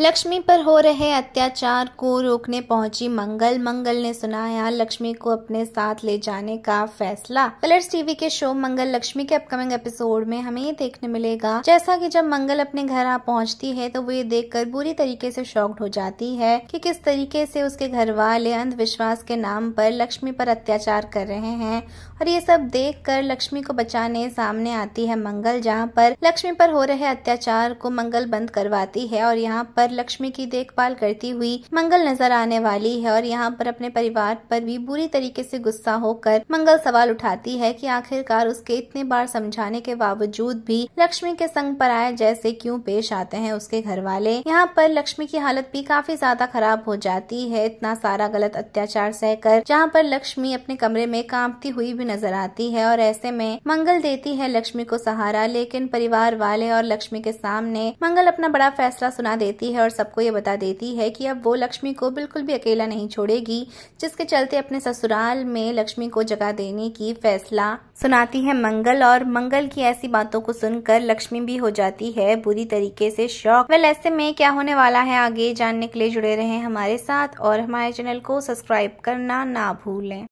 लक्ष्मी पर हो रहे अत्याचार को रोकने पहुँची मंगल। मंगल ने सुनाया लक्ष्मी को अपने साथ ले जाने का फैसला? कलर्स टीवी के शो मंगल लक्ष्मी के अपकमिंग एपिसोड में हमें ये देखने मिलेगा। जैसा कि जब मंगल अपने घर आ पहुँचती है तो वो ये देखकर बुरी तरीके से शॉक्ड हो जाती है कि किस तरीके से उसके घर वाले अंधविश्वास के नाम पर लक्ष्मी पर अत्याचार कर रहे हैं। और ये सब देख कर लक्ष्मी को बचाने सामने आती है मंगल, जहाँ पर लक्ष्मी पर हो रहे अत्याचार को मंगल बंद करवाती है। और यहाँ पर पर लक्ष्मी की देखभाल करती हुई मंगल नज़र आने वाली है और यहाँ पर अपने परिवार पर भी बुरी तरीके से गुस्सा होकर मंगल सवाल उठाती है कि आखिरकार उसके इतने बार समझाने के बावजूद भी लक्ष्मी के संग पर आए जैसे क्यों पेश आते हैं उसके घर वाले यहाँ पर लक्ष्मी की हालत भी काफ़ी ज़्यादा खराब हो जाती है। इतना सारा गलत अत्याचार सहकर जहाँ पर लक्ष्मी अपने कमरे में कांपती हुई भी नज़र आती है और ऐसे में मंगल देती है लक्ष्मी को सहारा, लेकिन परिवार वाले और लक्ष्मी के सामने मंगल अपना बड़ा फैसला सुना देती है है और सबको ये बता देती है कि अब वो लक्ष्मी को बिल्कुल भी अकेला नहीं छोड़ेगी, जिसके चलते अपने ससुराल में लक्ष्मी को जगह देने की फैसला सुनाती है मंगल। और मंगल की ऐसी बातों को सुनकर लक्ष्मी भी हो जाती है बुरी तरीके से शौक। वेल, ऐसे में क्या होने वाला है? आगे जानने के लिए जुड़े रहे हमारे साथ और हमारे चैनल को सब्सक्राइब करना ना भूलें।